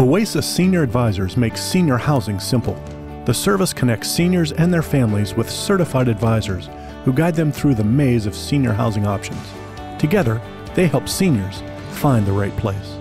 Oasis Senior Advisors makes senior housing simple. The service connects seniors and their families with certified advisors who guide them through the maze of senior housing options. Together, they help seniors find the right place.